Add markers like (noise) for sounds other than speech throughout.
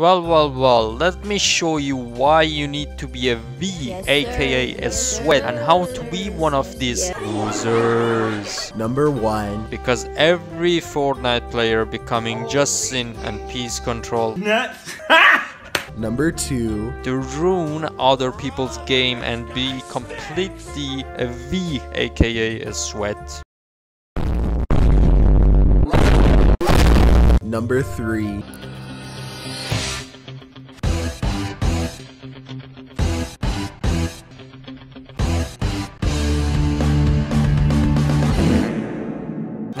Well, well, well, let me show you why you need to be a V, yes, aka sir. a sweat, and how to be one of these Yes. losers. Number one. Because every Fortnite player becoming Justin and Piece Control (laughs) Number two. to ruin other people's game and be completely a V, aka a sweat. Number three.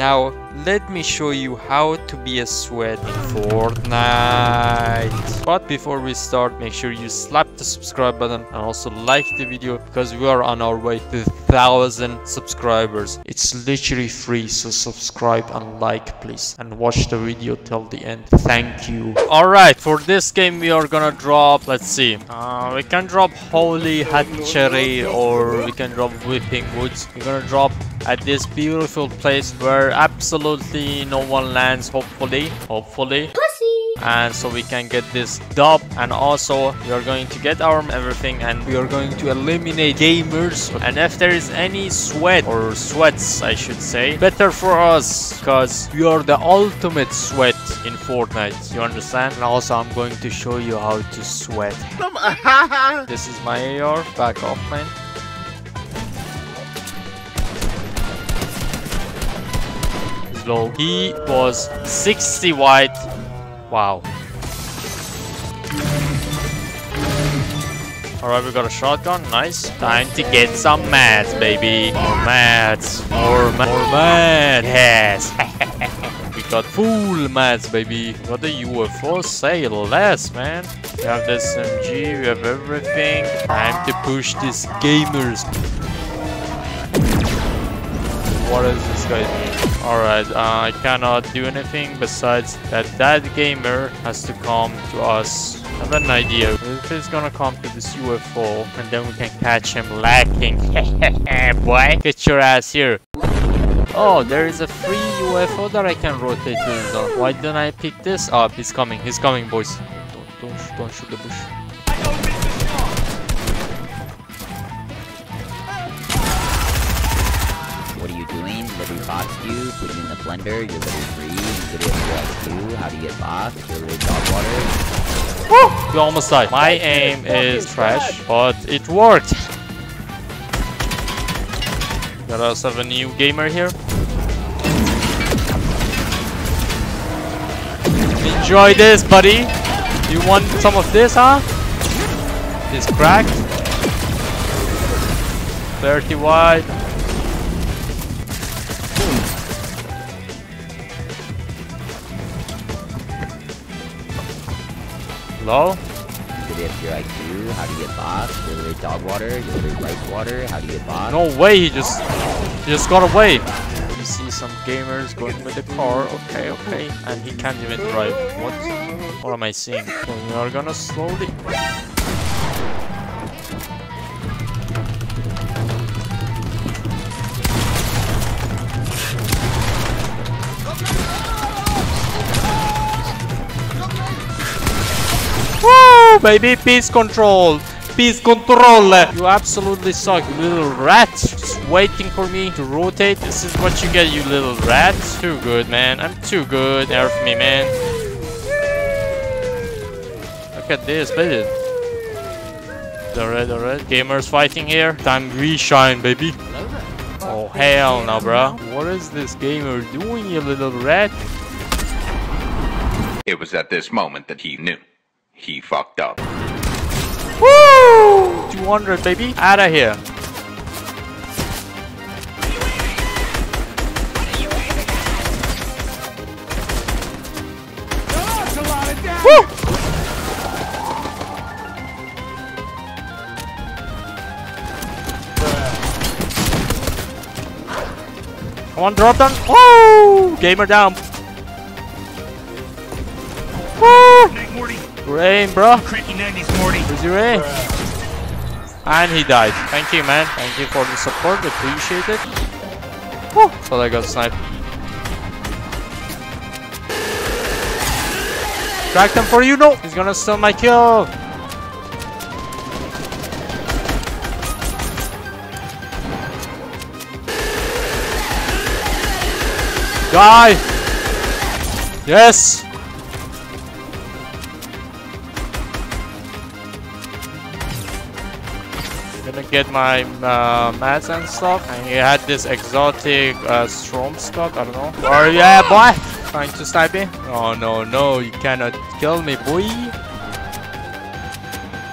Now, let me show you how to be a sweat in Fortnite. But before we start, make sure you slap the subscribe button and also like the video because we are on our way to 1000 subscribers. It's literally free, so subscribe and like please and watch the video till the end. Thank you. Alright, for this game we are gonna drop, let's see, uh, we can drop Holly Hatchery or we can drop Weeping Woods. We're gonna drop at this beautiful place where absolutely no one lands hopefully. Hopefully. And so we can get this dub. And also we are going to get our everything and we are going to eliminate gamers. And if there is any sweat or sweats I should say better for us. Because we are the ultimate sweat in Fortnite. You understand? And also I'm going to show you how to sweat. (laughs) This is my AR back off man low. He was 60 white. Wow. Alright, we got a shotgun. Nice. Time to get some mats, baby. More mats. More, ma more mats. Yes. (laughs) we got full mats, baby. Got the UFO. Say less, man. We have the SMG. We have everything. Time to push these gamers. What is this guy doing? Alright, uh, I cannot do anything besides that that gamer has to come to us. I have an idea. If he's gonna come to this UFO and then we can catch him lacking. (laughs) Boy, get your ass here. Oh, there is a free UFO that I can rotate to. Why didn't I pick this up? He's coming. He's coming, boys. Don't, don't, don't shoot the bush. What are you doing? Literally boxed you, put you in the blender, you're literally free, you literally have to two, how do you get boxed? You're literally dog water. We almost died. My aim is trash, but it worked. Got us have a new gamer here. Enjoy this, buddy. You want some of this, huh? This cracked. 30 wide. Low. Literally have your IQ, how do you get boss? You're literally dog water, you're literally rice water, how do you get boxed? No way, he just he just got away. You see some gamers going with the car, okay, okay, and he can't even drive. What? What am I seeing? We are gonna slowly. Baby, piece control. Piece control. You absolutely suck, you little rat. Just waiting for me to rotate. This is what you get, you little rat. Too good, man. I'm too good. Nerf me, man. Look at this, baby. Alright, alright. Gamers fighting here. Time we shine, baby. Oh, hell no, bro. What is this gamer doing, you little rat? It was at this moment that he knew. He fucked up. Woo! 200, baby. Out of here. Woo! Come on, drop down. Woo! Gamer down. Aim, bro. Where's your aim? And he died. Thank you, man. Thank you for the support. Appreciate it. Woo! Thought I got sniped. Track them for you. No, he's gonna steal my kill. Die! Yes! Gonna get my uh, mats and stuff. And he had this exotic uh, Strom stock, I don't know. Oh yeah, boy! Trying to snipe me? Oh no, no, you cannot kill me, boy!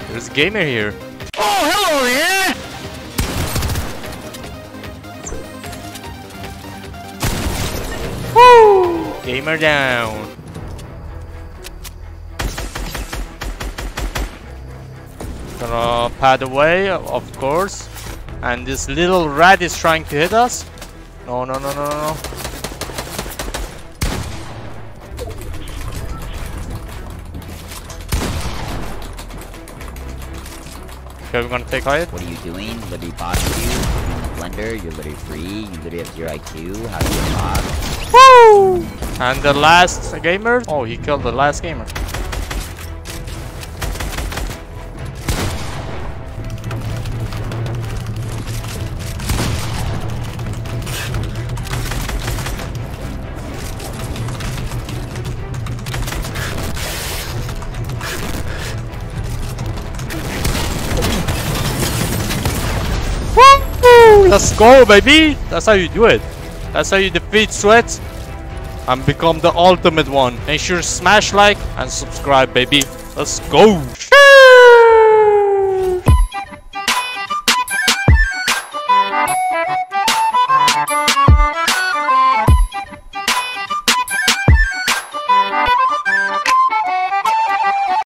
There's a gamer here. Oh, hello, yeah! Woo! Gamer down. Gonna pad away, of course. And this little rat is trying to hit us. No, no, no, no, no. Okay, we're gonna take height. What are you doing? Liberty box you. Put you in the blender. You're literally free. You literally have zero IQ. How do you? Woo! And the last gamer? Oh, he killed the last gamer. Let's go, baby! That's how you do it. That's how you defeat Sweat and become the ultimate one. Make sure to smash like and subscribe, baby. Let's go!